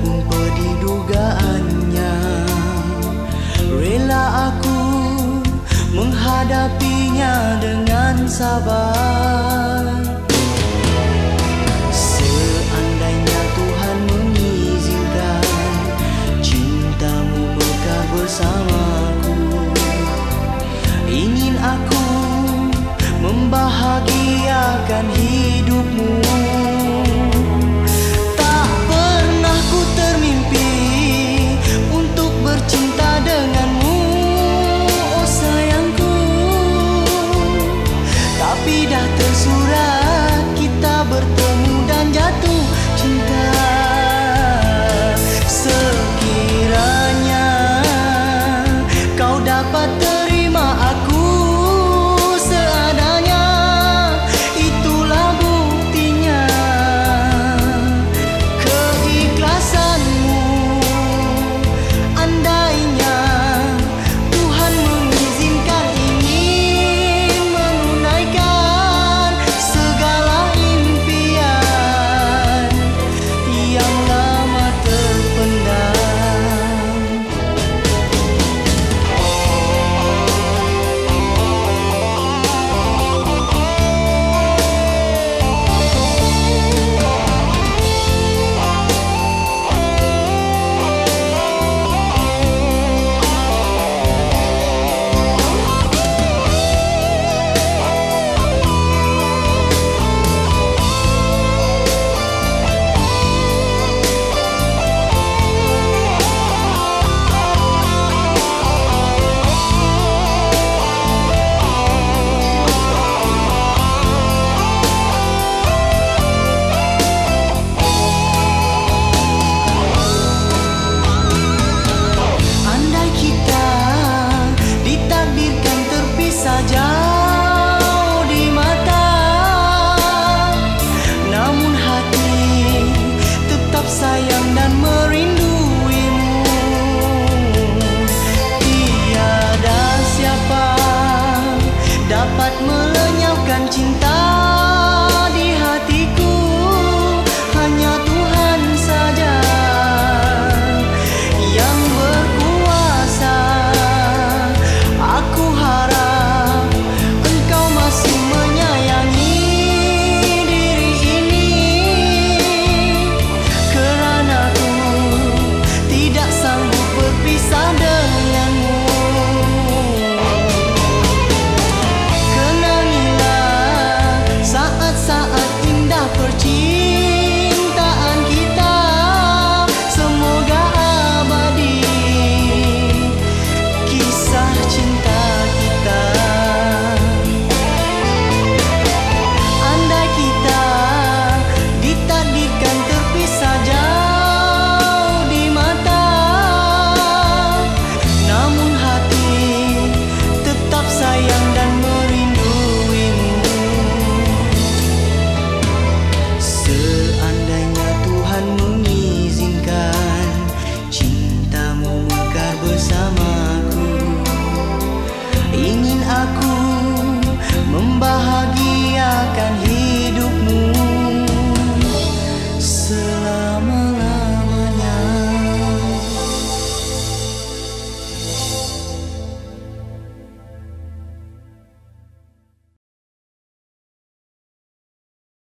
pun didugaannya, dugaannya. Rela aku menghadapinya dengan sabar. Seandainya Tuhan mengizinkan Cintamu berkah bersamaku. Ingin aku membahagiakan 期待